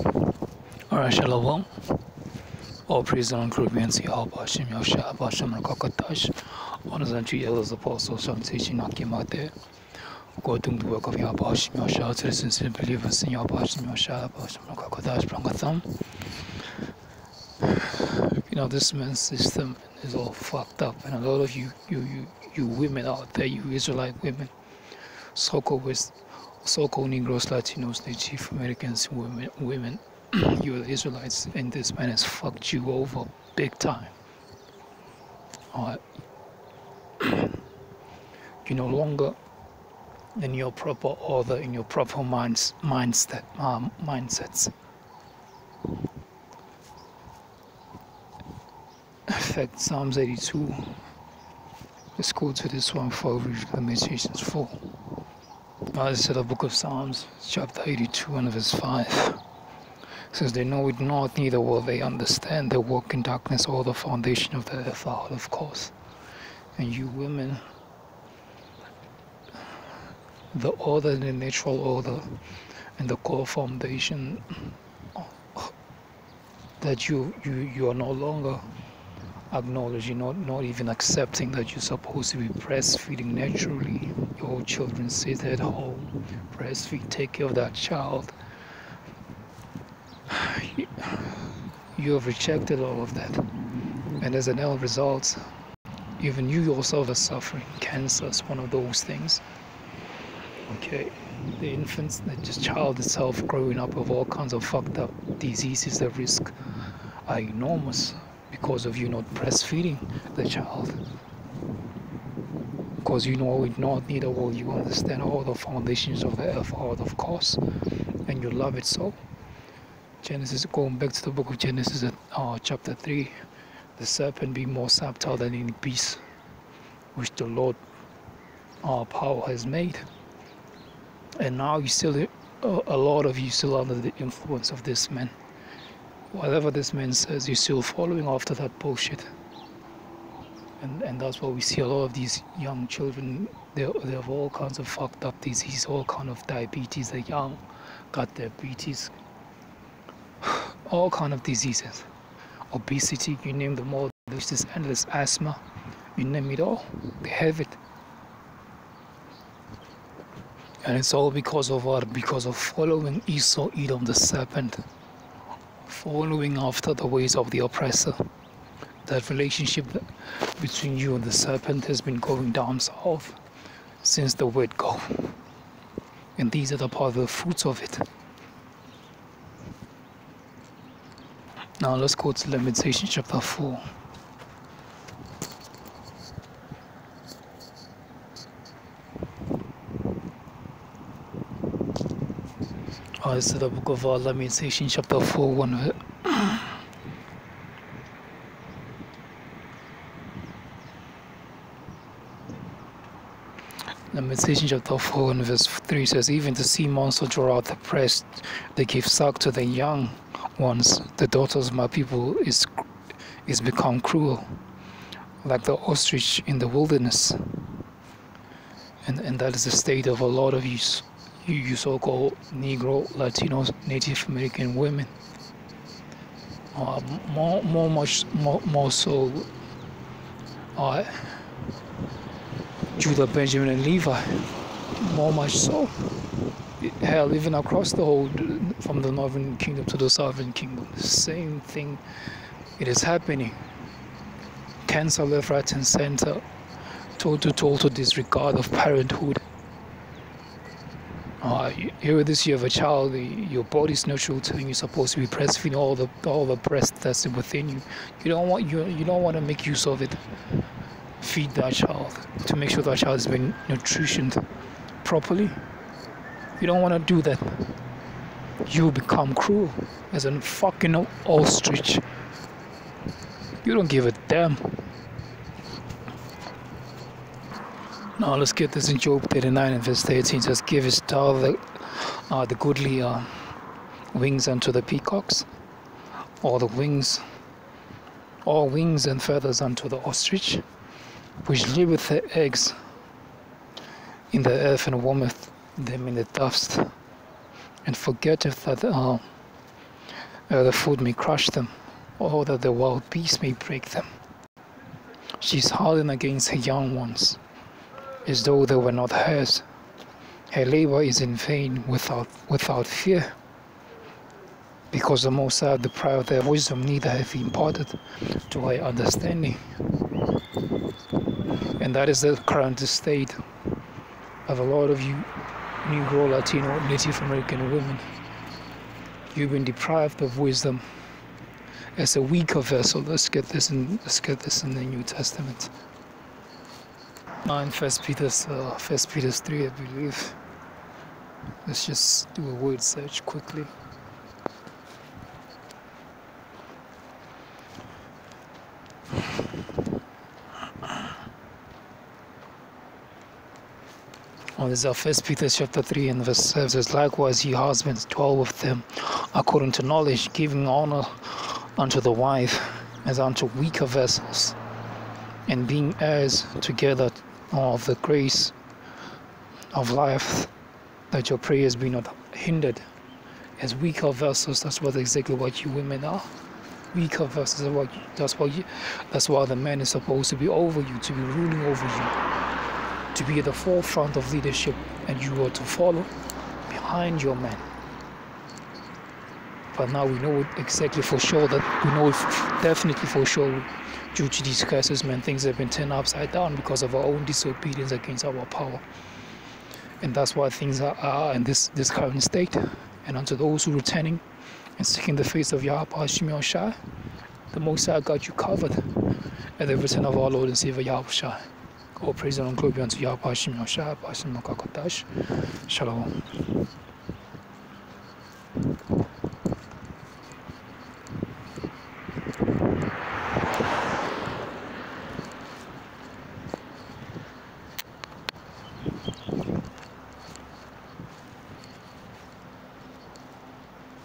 Alright, shalom. All praise and unto Yahweh Hashem, Yahshua, Hashem, Rakakatash. Honors unto you, elders, apostles, sanctification, Akimate. According to the work of Yahweh Hashem, Yahshua, to the sincere believers in Yahweh Hashem, Yahshua, Hashem, Rakakatash, Prangatham. You know, this man's system is all fucked up, and a lot of you, you, you, you women out there, you Israelite women, so-called West, so-called Negroes, Latinos, Native Americans, women, women you Israelites, and this man has fucked you over big time. Alright. you no longer in your proper order, in your proper minds, mindset, um, mindsets. In fact, Psalms 82. Let's go to this one for Lamentations 4. Uh, this is the book of Psalms, chapter 82 and verse 5 says they know it not, neither will they understand. They walk in darkness, all the foundation of the earth out of course. And you women, the order, the natural order, and the core foundation that you you you are no longer acknowledging, not not even accepting that you're supposed to be breastfeeding naturally. Your children sit at home, breastfeed, take care of that child you have rejected all of that. And as an end result, even you yourself are suffering. Cancer is one of those things. Okay, the infants, the child itself growing up with all kinds of fucked up diseases, the risk are enormous because of you not breastfeeding the child. Because you know it not, neither will you understand all the foundations of the earth, out of course, and you love it so. Genesis, going back to the book of Genesis, uh, chapter 3, the serpent be more subtle than any beast which the Lord our power has made. And now you still, uh, a lot of you still under the influence of this man. Whatever this man says, you're still following after that bullshit. And, and that's why we see a lot of these young children, they, they have all kinds of fucked up disease, all kind of diabetes, they're young, got diabetes, all kind of diseases, obesity, you name them all. There's this endless asthma, you name it all, they have it. And it's all because of what? Because of following Esau, Edom, the serpent, following after the ways of the oppressor. That relationship between you and the serpent has been going down south since the word go. And these are the part of the fruits of it. Now let's go to Lamentation chapter 4. Is the book of Lamentation chapter 4, 1. Lamentation chapter 4 and verse 3 says, Even the sea monster draw out the breast, they give suck to the young ones, the daughters of my people is, is become cruel, like the ostrich in the wilderness. And, and that is the state of a lot of you, you, so-called Negro, Latinos, Native American women. Uh, more, more, much, more, more so, uh, Judah, Benjamin, and Levi. More much so. Hell, even across the whole, from the northern kingdom to the southern kingdom, same thing. It is happening. Cancer left, right, and center. Total, total disregard of parenthood. Here this you have a child, your body's natural telling you supposed to be breastfeeding all the all the breast that's within you. You don't want you you don't want to make use of it feed that child to make sure that child is being nutritioned properly. You don't want to do that. You become cruel as a fucking ostrich. You don't give a damn. Now let's get this in Job 39 and verse 13. Just give his dove the, uh, the goodly uh, wings unto the peacocks, or the wings, or wings and feathers unto the ostrich which leaveth the eggs in the earth and warmeth them in the dust, and forgetteth that uh, that the food may crush them, or that the wild beast may break them. She is against her young ones, as though they were not hers. Her labor is in vain without, without fear. Because the Most High deprived their wisdom, neither have imparted to her understanding. And that is the current state of a lot of you Negro, Latino, Native American women. You've been deprived of wisdom as a weaker vessel. Let's get this in. Let's get this in the New Testament. Nine First Peter's, uh, First Peter's three, I believe. Let's just do a word search quickly. On this is First Peter chapter 3 and verse 7 says, Likewise, ye husbands, dwell with them according to knowledge, giving honor unto the wife as unto weaker vessels, and being heirs together of the grace of life, that your prayers be not hindered. As weaker vessels, that's what exactly what you women are. Weaker vessels, what that's what you, that's why the man is supposed to be over you, to be ruling over you to be at the forefront of leadership and you are to follow behind your man. But now we know exactly for sure that we know definitely for sure due to these curses, man, things have been turned upside down because of our own disobedience against our power. And that's why things are, are in this, this current state. And unto those who are returning and seeking the face of Yahweh Hashem Shai, the Most High got you covered at the return of our Lord and Savior Yahweh Shai. All praise and glory unto Yahweh Hashem Makakatash. Shalom.